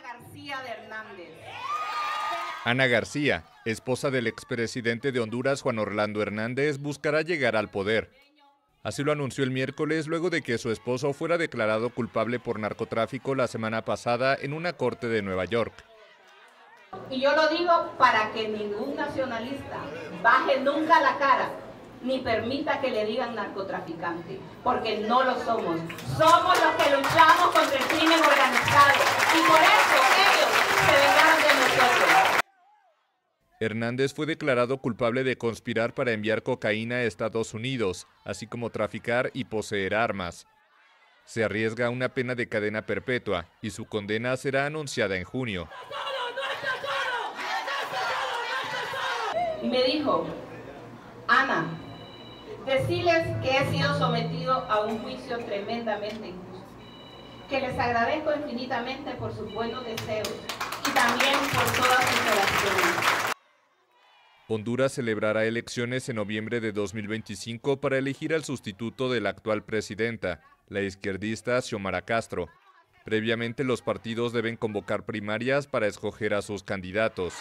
Ana García de Hernández. Ana García, esposa del expresidente de Honduras Juan Orlando Hernández, buscará llegar al poder. Así lo anunció el miércoles luego de que su esposo fuera declarado culpable por narcotráfico la semana pasada en una corte de Nueva York. Y yo lo digo para que ningún nacionalista baje nunca la cara ni permita que le digan narcotraficante, porque no lo somos. Somos los que luchamos contra el crimen organizado y por eso ellos se vengaron de nosotros. Hernández fue declarado culpable de conspirar para enviar cocaína a Estados Unidos, así como traficar y poseer armas. Se arriesga una pena de cadena perpetua y su condena será anunciada en junio. Y me dijo, Ana, decirles que he sido sometido a un juicio tremendamente injusto, que les agradezco infinitamente por sus buenos deseos y también por oraciones. Honduras celebrará elecciones en noviembre de 2025 para elegir al sustituto de la actual presidenta, la izquierdista Xiomara Castro. Previamente los partidos deben convocar primarias para escoger a sus candidatos.